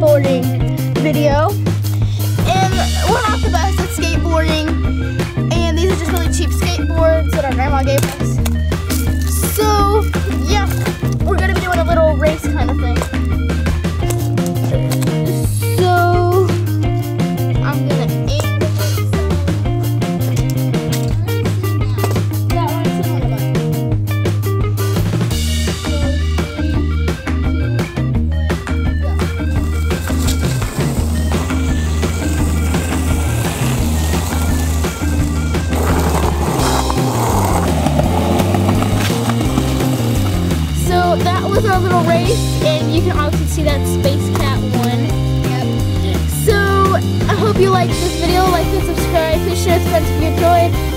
skateboarding video. And we're not the best at skateboarding. And these are just really cheap skateboards that our grandma gave us. So that was our little race, and you can obviously see that Space Cat won. Yep. So I hope you liked this video. Like and subscribe. Please share with friends if you enjoyed.